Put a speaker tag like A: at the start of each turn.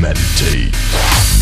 A: Meditate.